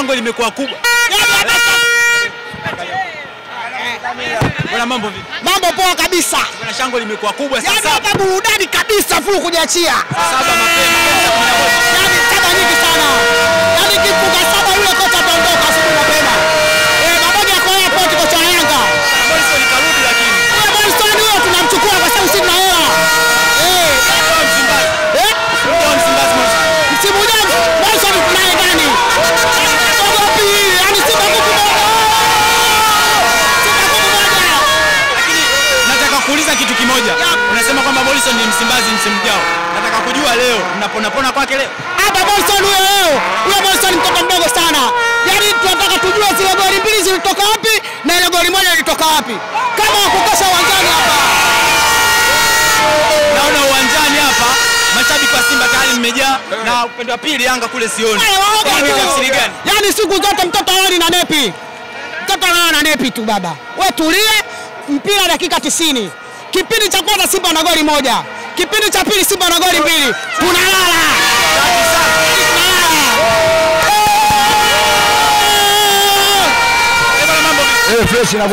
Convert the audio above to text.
shangwe limekuwa kubwa. Bwana mambo vipi? Mambo poa kabisa. Bwana shangwe limekuwa kubwa Yaani sasa. hapa burudani kabisa full kujiachia. Saba mapema. Yaani saba nyingi sana. Yaani kifunga kuuliza kitu kimoja. Unasema kwamba Morrison ni Msimbazi msimu ujao. Nataka kujua leo mnaponapona kwake leo. hapa Morrison huyo leo, huyo Morrison mtoto mdogo sana. Yaani tunataka tujue zile goli mbili zilitoka wapi na ile goli moja ilitoka wapi, kama wakukosa uwanjani hapa. Naona uwanjani hapa mashabiki wa Simba tayari mmejaa na upande wa pili Yanga kule sioni. Tafsiri gani? Yaani siku zote mtoto awali na nepi, mtoto anaona na nepi tu baba. We tulie, mpira dakika 90. Kipindi cha kwanza Simba na goli moja, kipindi cha pili Simba na goli mbili, tunalala tunalala.